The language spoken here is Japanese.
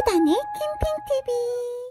だね、キンピン TV。